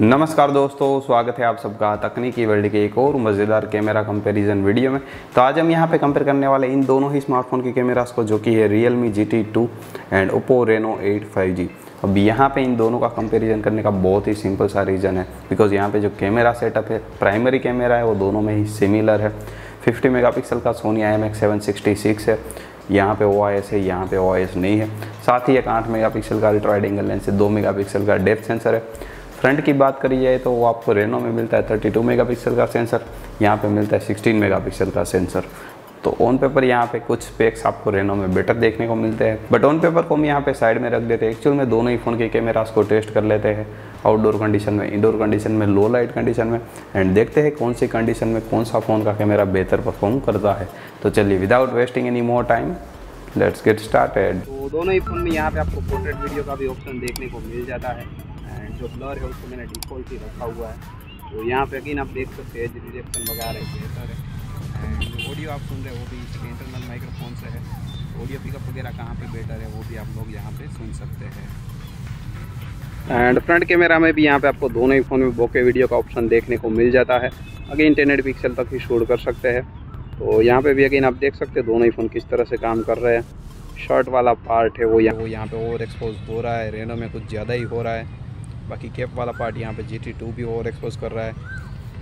नमस्कार दोस्तों, स्वागत है आप सबका तकनीकी वर्ल्ड के एक और मज़ेदार कैमरा कंपैरिजन वीडियो में। तो आज हम यहाँ पे कंपेयर करने वाले इन दोनों ही स्मार्टफ़ोन के कैमरास को जो कि है Realme G T two and Oppo Reno eight five G अब यहाँ पे इन दोनों का कंपैरिजन करने का बहुत ही सिंपल सा रीज़न है बिकॉज़ यहाँ पे जो कैमरा सेटअप है प्राइमरी कैमरा है, वो दोनों में ही सिमिलर है। 50 मेगापिक्सल का Sony I M X seven sixty six है, यहाँ पे ओ है, यहाँ पे OIS नहीं है। साथ ही एक आठ मेगापिक्सल का अल्ट्रा वाइड एंगल लेंस है, दो मेगापिक्सल का डेप्थ सेंसर है। फ्रंट की बात करी जाए तो वो आपको रेनो में मिलता है 32 मेगापिक्सल का सेंसर, यहाँ पे मिलता है 16 मेगापिक्सल का सेंसर। तो ऑन पेपर यहाँ पे कुछ स्पेक्स आपको रेनो में बेटर देखने को मिलते हैं। बट ऑन पेपर को हम यहाँ पे साइड में रख देते हैं। एक्चुअल में दोनों ही फ़ोन के कैमरास को टेस्ट कर लेते हैं। आउटडोर कंडीशन में इंडोर कंडीशन में लो लाइट कंडीशन में। एंड देखते हैं कौन सी कंडीशन में कौन सा फ़ोन का कैमरा बेहतर परफॉर्म करता है। तो चलिए without wasting any more time let's get started तो दोनों ही फ़ोन में यहाँ पे आपको पोर्ट्रेट वीडियो का भी ऑप्शन देखने को मिल जाता है। जो ब्लर है, उसको मैंने डिफ़ॉल्ट ही रखा हुआ है। तो यहाँ पे अगेन आप देख सकते हैं रिजेक्शन वगैरह बेहतर है। एंड ऑडियो आप सुन रहे हैं, वो भी इसके इंटरनल माइक्रोफोन से है। ऑडियो पिकअप वगैरह कहाँ पे बेटर है, वो भी आप लोग यहाँ पे सुन सकते हैं। एंड फ्रंट कैमरा में भी यहाँ पे आपको दोनों ही फ़ोन में बोके वीडियो का ऑप्शन देखने को मिल जाता है। अगेन एट पिक्सल तक ही शूट कर सकते हैं। तो यहाँ पे भी अगेन आप देख सकते हैं, दोनों ही फ़ोन किस तरह से काम कर रहे हैं। शर्ट वाला पार्ट है, वो यहाँ वो यहाँ पे ओवर एक्सपोज हो रहा है रेनो में कुछ ज़्यादा ही हो रहा है। बाकी कैप वाला पार्ट यहाँ पे जी टी टू भी ओवर एक्सपोज कर रहा है।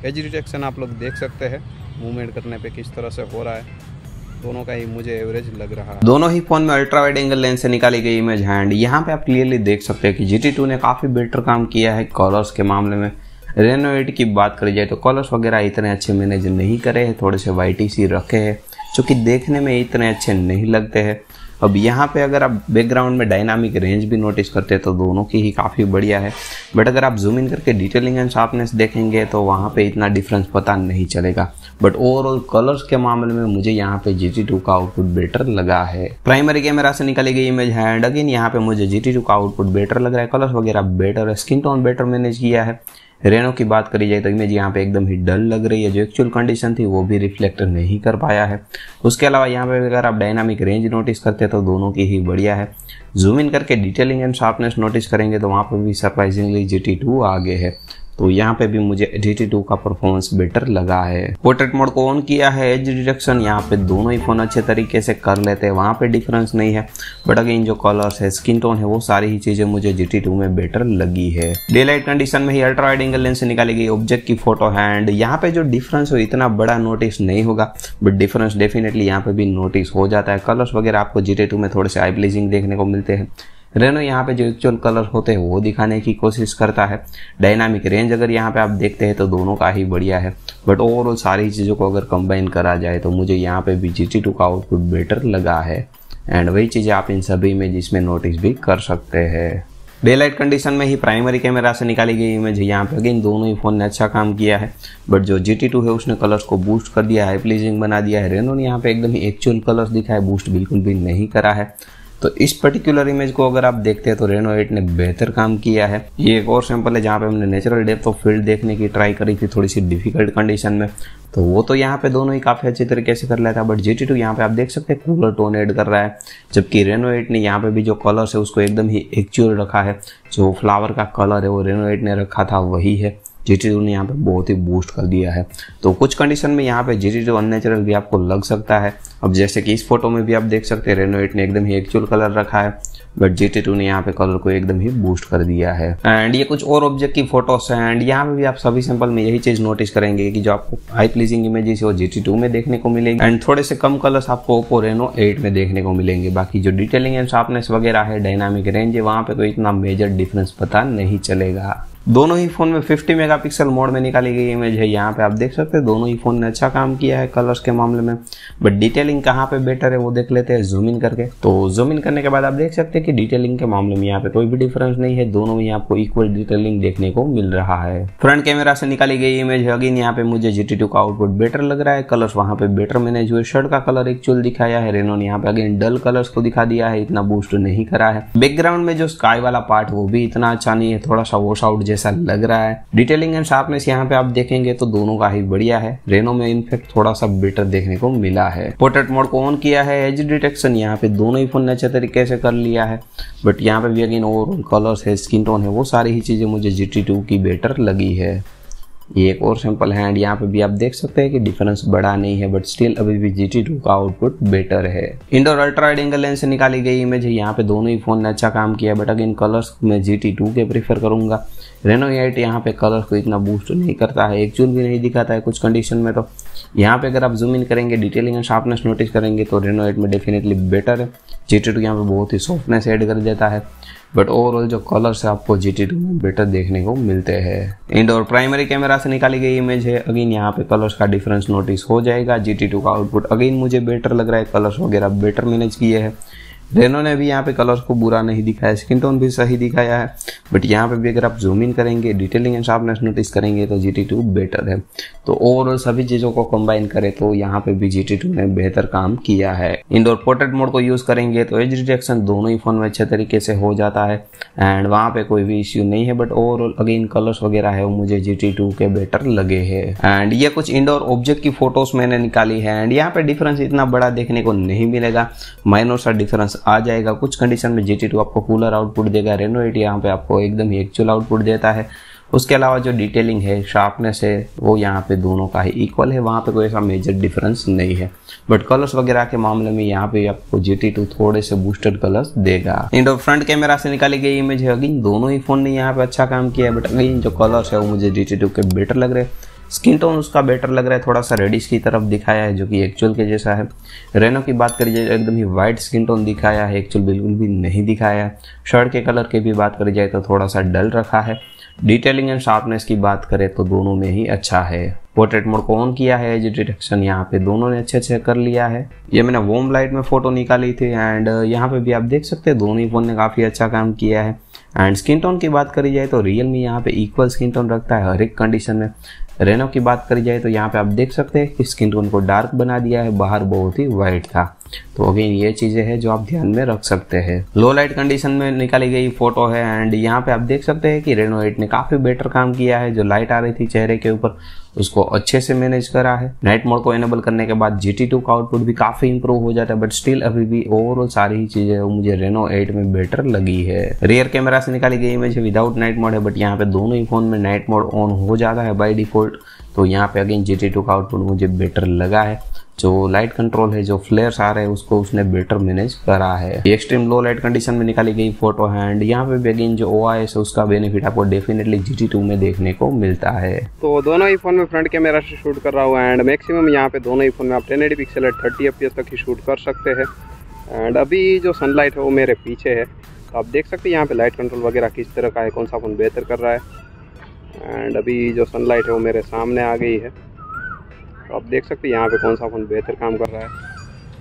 एज डिटेक्शन आप लोग देख सकते हैं मूवमेंट करने पे किस तरह से हो रहा है। दोनों का ही मुझे एवरेज लग रहा है। दोनों ही फ़ोन में अल्ट्रा वाइड एंगल लेंस से निकाली गई इमेज है एंड यहाँ पे आप क्लियरली देख सकते हैं कि जी टी ने काफ़ी बेटर काम किया है कॉलर्स के मामले में। रेनो एट की बात करी जाए तो कॉलर्स वगैरह इतने अच्छे मैनेज नहीं करे हैं, थोड़े से वाइटी सी रखे हैं, जो कि देखने में इतने अच्छे नहीं लगते हैं। अब यहाँ पे अगर आप बैकग्राउंड में डायनामिक रेंज भी नोटिस करते हैं तो दोनों की ही काफ़ी बढ़िया है। बट अगर आप जूम इन करके डिटेलिंग एंड शार्पनेस देखेंगे तो वहाँ पे इतना डिफरेंस पता नहीं चलेगा। बट ओवरऑल कलर्स के मामले में मुझे यहाँ पे जी टू का आउटपुट बेटर लगा है। प्राइमरी कैमरा से निकाली गई इमेज है एंड अगेन यहाँ पे मुझे जी टू का आउटपुट बेटर लग रहा है। कलर्स वगैरह बेटर है स्किन टोन बेटर मैनेज किया है। रेनो की बात करी जाए तो इमेज यहाँ पे एकदम ही डल लग रही है, जो एक्चुअल कंडीशन थी, वो भी रिफ्लेक्ट नहीं कर पाया है। उसके अलावा यहाँ पे अगर आप डायनामिक रेंज नोटिस करते हैं तो दोनों की ही बढ़िया है। जूम इन करके डिटेलिंग एंड शार्पनेस नोटिस करेंगे तो वहाँ पर भी सरप्राइजिंगली जी टी आगे है। तो यहाँ पे भी मुझे डी टू का परफॉर्मेंस बेटर लगा है। पोर्ट्रेट मोड को ऑन किया है एज डिटेक्शन यहाँ पे दोनों ही फ़ोन अच्छे तरीके से कर लेते हैं, वहाँ पे डिफरेंस नहीं है। बट अगेन जो कलर्स है स्किन टोन है, वो सारी ही चीज़ें मुझे जी टू में बेटर लगी है। डे लाइट कंडीशन में ही अल्ट्रा वाइड एंगल लेंस निकाली गई ऑब्जेक्ट की फ़ोटो है एंड यहाँ पे जो डिफरेंस हो, इतना बड़ा नोटिस नहीं होगा बट डिफरेंस डेफिनेटली यहाँ पे भी नोटिस हो जाता है। कलर्स वगैरह आपको जी में थोड़े से आई ब्लीजिंग देखने को मिलते हैं। रेनो यहाँ पे जो एक्चुअल कलर होते हैं, वो दिखाने की कोशिश करता है। डायनामिक रेंज अगर यहाँ पे आप देखते हैं तो दोनों का ही बढ़िया है। बट ओवरऑल सारी चीज़ों को अगर कंबाइन करा जाए तो मुझे यहाँ पे भी जी टू का आउटपुट बेटर लगा है। एंड वही चीज़ें आप इन सभी में जिसमें नोटिस भी कर सकते हैं। डे लाइट कंडीशन में ही प्राइमरी कैमरा से निकाली गई इमेज यहाँ पे। अगेन दोनों ही फ़ोन ने अच्छा काम किया है। बट जो जी टी टू है, उसने कलर्स को बूस्ट कर दिया है प्लीजिंग बना दिया है। रेनो ने यहाँ पे एकदम ही एक्चुअल कलर्स दिखा है बूस्ट बिल्कुल भी नहीं करा है। तो इस पर्टिकुलर इमेज को अगर आप देखते हैं तो रेनो एट ने बेहतर काम किया है। ये एक और सैंपल है जहाँ पे हमने नेचुरल डेप्थ ऑफ़ फ़ील्ड देखने की ट्राई करी थी थोड़ी सी डिफ़िकल्ट कंडीशन में। तो वो तो यहाँ पे दोनों ही काफ़ी अच्छे तरीके से कर लिया था बट जी टी टू यहाँ पे आप देख सकते हैं कूलर टोन एड कर रहा है, जबकि रेनो एट ने यहाँ पे भी जो कलर्स है उसको एकदम ही एक्चुअल रखा है। जो फ्लावर का कलर है वो रेनो एट ने रखा था, वही है। जी ने यहाँ पे बहुत ही बूस्ट कर दिया है। तो कुछ कंडीशन में यहाँ पे जी टी अननेचुरल भी आपको लग सकता है। अब जैसे कि इस फ़ोटो में भी आप देख सकते हैं रेनोवेट ने एकदम ही एक्चुअल कलर रखा है बट जी टी ने यहाँ पे कलर को एकदम ही बूस्ट कर दिया है। एंड ये कुछ और ऑब्जेक्ट की फोटोस हैं एंड यहाँ पे भी आप सभी सैंपल में यही चीज़ नोटिस करेंगे कि जो आपको हाई प्लीजिंग इमेजेस वो जी टी में देखने को मिलेगी एंड थोड़े से कम कलर्स आपको ओप्पो रेनो एट में देखने को मिलेंगे। बाकी जो डिटेलिंग एंड शार्पनेस वगैरह है डायनामिक रेंज है, वहाँ पे कोई इतना मेजर डिफरेंस पता नहीं चलेगा। दोनों ही फ़ोन में 50 मेगापिक्सल मोड में निकाली गई इमेज है। यहाँ पे आप देख सकते हैं, दोनों ही फ़ोन ने अच्छा काम किया है कलर्स के मामले में। बट डिटेलिंग कहाँ पे बेटर है वो देख लेते हैं जूम इन करके। तो जूम इन करने के बाद आप देख सकते हैं कि डिटेलिंग के मामले में यहाँ पे कोई भी डिफरेंस नहीं है। दोनों में आपको इक्वल डिटेलिंग देखने को मिल रहा है। फ्रंट कैमरा से निकाली गई इमेज अगेन यहाँ पे मुझे जी का आउटपुट बेटर लग रहा है। कलर्स वहाँ पे बेटर मैनेज हुए शर्ट का कलर एक्चुअल दिखाया है। रेनो ने यहाँ पे अगेन डल कलर्स को दिखा दिया है। इतना बूस्ट नहीं करा है। बैकग्राउंड में जो स्काई वाला पार्ट वो भी इतना अच्छा नहीं है। थोड़ा सा वॉश आउट जैसा लग रहा है। डिटेलिंग एंड शार्पनेस यहाँ पे आप देखेंगे तो दोनों का ही बढ़िया है। रेनो में इनफेक्ट थोड़ा सा बेटर देखने को मिला है। पोर्ट्रेट मोड को ऑन किया है। एज डिटेक्शन यहाँ पे दोनों ही फ़ोन ने अच्छे तरीके से कर लिया है। बट यहाँ पे भी अगेन ओवरऑल कलर्स है स्किन टोन है, वो सारी ही चीज़ें मुझे जी की बेटर लगी है। ये एक और सिंपल है एंड यहाँ पे भी आप देख सकते हैं कि डिफरेंस बड़ा नहीं है बट स्टिल अभी भी जी टू का आउटपुट बेटर है। Indoor ultra wide angle lens से निकाली गई इमेज है, यहाँ पे दोनों ही फ़ोन ने अच्छा काम किया बट अगेन कलर्स मैं जी टू के प्रीफर करूँगा। रेनो एट यहाँ पे कलर को इतना बूस्ट नहीं करता है एक्चुअल भी नहीं दिखाता है कुछ कंडीशन में तो। यहाँ पे अगर आप जूम इन करेंगे डिटेलिंग एंड शार्पनेस नोटिस करेंगे तो रेनो एट में डेफिनेटली बेटर है। जी टू यहाँ पे बहुत ही सॉफ्टनेस ऐड कर देता है। बट ओवरऑल जो कलर्स है आपको जी टी में बेटर देखने को मिलते हैं। इंडोर प्राइमरी कैमरा से निकाली गई इमेज है। अगेन यहाँ पे कलर्स का डिफरेंस नोटिस हो जाएगा। जी टी का आउटपुट अगेन मुझे बेटर लग रहा है। कलर्स वगैरह बेटर मैनेज किए हैं। रेनो ने भी यहाँ पे कलर्स को बुरा नहीं दिखाया स्किन टोन भी सही दिखाया है। बट यहाँ पे भी अगर आप जूम इन करेंगे डिटेलिंग एंड शार्पनेस नोटिस करेंगे तो जी टू बेटर है। तो ओवरऑल सभी चीज़ों को कंबाइन करें तो यहाँ पे भी जी टी टू ने बेहतर काम किया है। इंडोर पोर्ट्रेट मोड को यूज़ करेंगे तो एज डिटेक्शन दोनों ही फ़ोन में अच्छे तरीके से हो जाता है। एंड वहाँ पे कोई भी इश्यू नहीं है बट ओवरऑल अगेन कलर्स वगैरह है, वो मुझे जी टी टू के बेटर लगे है। एंड ये कुछ इंडोर ऑब्जेक्ट की फ़ोटोज़ मैंने निकाली है। एंड यहाँ पे डिफरेंस इतना बड़ा देखने को नहीं मिलेगा। माइनर सा डिफरेंस आ जाएगा। कुछ कंडीशन में जी आपको कूलर आउटपुट देगा। रेनो एट यहाँ पे आपको एकदम ही एक्चुअल आउटपुट देता है। उसके अलावा जो डिटेलिंग है शार्पनेस है, वो यहाँ पे दोनों का ही इक्वल है। वहाँ पे कोई ऐसा मेजर डिफरेंस नहीं है। बट कलर्स वगैरह के मामले में यहाँ पे आपको जी थोड़े से बूस्टेड कलर्स देगा। इंडो फ्रंट कैमरा से निकाली गई इमेज है। अगेन, दोनों ही फ़ोन ने यहाँ पे अच्छा काम किया है। बट अगेन, जो कलर्स है, वो मुझे जी के बेटर लग रहे हैं। स्किन टोन उसका बेटर लग रहा है, थोड़ा सा रेडिश की तरफ़ दिखाया है, जो कि एक्चुअल के जैसा है। रेनो की बात करी जाए एकदम ही वाइट स्किन टोन दिखाया है एक्चुअल बिल्कुल भी नहीं दिखाया शर्ट के कलर की भी बात करी जाए तो थोड़ा सा डल रखा है। डिटेलिंग एंड शार्पनेस की बात करें तो दोनों में ही अच्छा है। पोर्ट्रेट मोड को ऑन किया है एज डिटेक्शन यहाँ पे दोनों ने अच्छे अच्छे कर लिया है। ये मैंने वोम लाइट में फ़ोटो निकाली थी एंड यहाँ पे भी आप देख सकते हैं, दोनों ही फ़ोन ने काफ़ी अच्छा काम किया है। एंड स्किन टोन की बात करी जाए तो रियल मी यहाँ पे इक्वल स्किन टोन रखता है, हर एक कंडीशन में। रेनो की बात करी जाए तो यहाँ पे आप देख सकते हैं कि स्किन टोन को डार्क बना दिया है, बाहर बहुत ही वाइट था। तो अगेन ये चीज़ें हैं जो आप ध्यान में रख सकते हैं। लो लाइट कंडीशन में निकाली गई फ़ोटो है एंड यहाँ पे आप देख सकते हैं कि रेनो एट ने काफ़ी बेटर काम किया है। जो लाइट आ रही थी चेहरे के ऊपर, उसको अच्छे से मैनेज करा है। नाइट मोड को एनेबल करने के बाद जी का आउटपुट भी काफ़ी इंप्रूव हो जाता है बट स्टिल अभी भी ओवरऑल सारी ही चीज़ें मुझे रेनो एट में बेटर लगी है। रियर कैमरा से निकाली गई इमेज विदाउट नाइट मोड है बट यहाँ पे दोनों ही फ़ोन में नाइट मोड ऑन हो जाता है बाई डिफ़ॉल्ट तो यहाँ पे अगेन जी का आउटपुट मुझे बेटर लगा है। जो लाइट कंट्रोल है, जो फ्लेयर्स आ रहे हैं, उसको उसने बेटर मैनेज करा है। एक्सट्रीम लो लाइट कंडीशन में निकाली गई फ़ोटो है एंड यहाँ पे भी अगेन जो ओ है, उसका बेनिफिट आपको डेफिनेटली जी टी में देखने को मिलता है। तो दोनों ही फ़ोन में फ्रंट कैमरा से शूट कर रहा हूँ एंड मैक्सिमम यहाँ पे दोनों ही फ़ोन में आप ten eighty pixel thirty F तक ही शूट कर सकते हैं। एंड अभी जो सनलाइट है, वो मेरे पीछे है। तो आप देख सकते हैं यहाँ पे लाइट कंट्रोल वगैरह किस तरह का है, कौन सा फ़ोन बेहतर कर रहा है। एंड अभी जो सनलाइट है वो मेरे सामने आ गई है। तो आप देख सकते हैं यहाँ पे कौन सा फ़ोन बेहतर काम कर रहा है।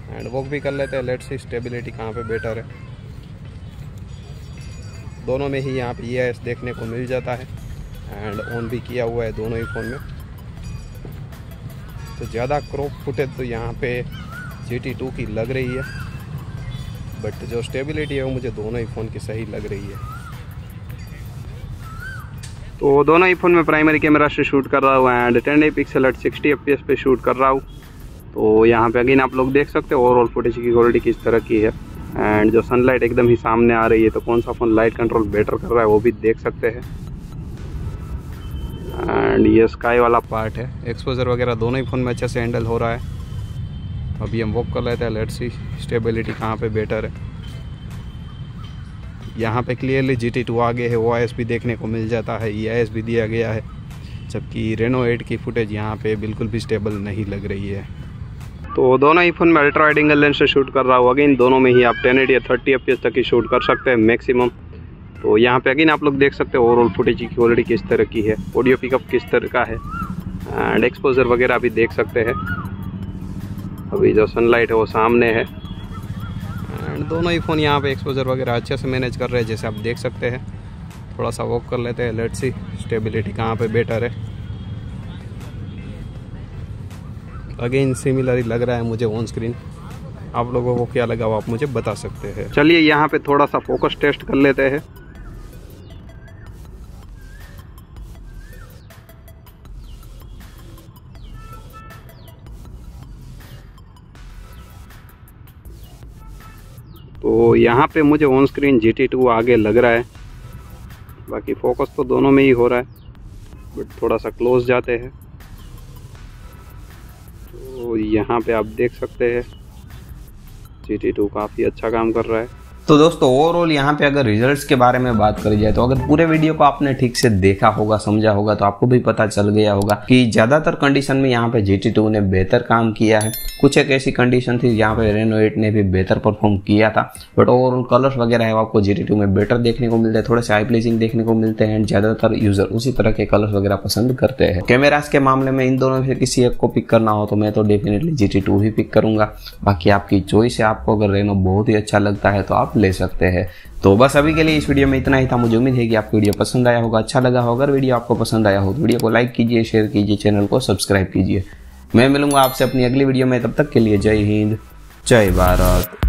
एंड वॉक भी कर लेते हैं। लेट सी स्टेबिलिटी कहाँ पे बेटर है। दोनों में ही यहाँ पे ई e देखने को मिल जाता है। एंड ऑन भी किया हुआ है दोनों ही फ़ोन में। तो ज़्यादा क्रॉप फुटेज तो यहाँ पे जी टी टू की लग रही है। बट जो स्टेबिलिटी है वो मुझे दोनों ही फ़ोन की सही लग रही है। तो दोनों ही फ़ोन में प्राइमरी कैमरा से शूट कर रहा हूँ and ten A pixel at sixty F पे शूट कर रहा हूँ। तो यहाँ पे अगेन आप लोग देख सकते हो ओवरऑल फुटेज की क्वालिटी किस तरह की है। एंड जो सनलाइट एकदम ही सामने आ रही है तो कौन सा फ़ोन लाइट कंट्रोल बेटर कर रहा है, वो भी देख सकते हैं। एंड ये स्काई वाला पार्ट है। एक्सपोजर वगैरह दोनों ही फ़ोन में अच्छे से हैंडल हो रहा है। अभी हम वॉक कर लेते हैं लेट सी स्टेबिलिटी कहाँ पे बेटर है। यहाँ पे क्लियरली जी टी टू आगे है वो ओ भी देखने को मिल जाता है ई भी दिया गया है, जबकि रेनो एट की फुटेज यहाँ पे बिल्कुल भी स्टेबल नहीं लग रही है। तो दोनों ही फ़ोन में अल्ट्रा वाइड लेंस से शूट कर रहा हूँ अगेन दोनों में ही आप टेन एट या थर्टी एफ़ तक ही शूट कर सकते हैं मैक्सिमम तो यहाँ पे अगेन आप लोग देख सकते हैं ओवरऑल फुटेज की क्वालिटी किस तरह की है ऑडियो पिकअप किस तरह का है एंड एक्सपोजर वगैरह भी देख सकते हैं। अभी जो सनलाइट है वो सामने है। एंड दोनों ही फ़ोन यहाँ पे एक्सपोजर वगैरह अच्छे से मैनेज कर रहे हैं, जैसे आप देख सकते हैं। थोड़ा सा वॉक कर लेते हैं लेट सी स्टेबिलिटी कहाँ पे बेटर है। अगेन सिमिलर ही लग रहा है मुझे ऑन स्क्रीन आप लोगों को क्या लगा वो आप मुझे बता सकते हैं। चलिए यहाँ पे थोड़ा सा फोकस टेस्ट कर लेते हैं। यहाँ पे मुझे on screen G T two आगे लग रहा है। बाकी फोकस तो दोनों में ही हो रहा है बट थोड़ा सा क्लोज जाते हैं। तो यहाँ पे आप देख सकते हैं जी टी टू काफ़ी अच्छा काम कर रहा है। तो दोस्तों ओवरऑल यहाँ पे अगर रिजल्ट्स के बारे में बात करी जाए तो अगर पूरे वीडियो को आपने ठीक से देखा होगा, समझा होगा तो आपको भी पता चल गया होगा कि ज़्यादातर कंडीशन में यहाँ पे जी ने बेहतर काम किया है। कुछ एक ऐसी कंडीशन थी, जहाँ पे रेनो एट ने भी बेहतर परफॉर्म किया था। बट ओवरऑल कलर्स वगैरह है, आपको जी में बेटर देखने को मिलते हैं, थोड़े से आई प्लेसिंग देखने को मिलते हैं ज़्यादातर यूज़र उसी तरह के कलर्स वगैरह पसंद करते हैं। कैमराज के मामले में इन दोनों से किसी एक को पिक करना हो तो मैं तो डेफिनेटली जी ही पिक करूँगा। बाकी आपकी चॉइस है, आपको अगर रेनो बहुत ही अच्छा लगता है तो ले सकते हैं। तो बस अभी के लिए इस वीडियो में इतना ही था। मुझे उम्मीद है कि आपको वीडियो पसंद आया होगा अच्छा लगा होगा। अगर वीडियो आपको पसंद आया हो तो वीडियो को लाइक कीजिए, शेयर कीजिए, चैनल को सब्सक्राइब कीजिए। मैं मिलूँगा आपसे अपनी अगली वीडियो में। तब तक के लिए जय हिंद, जय भारत।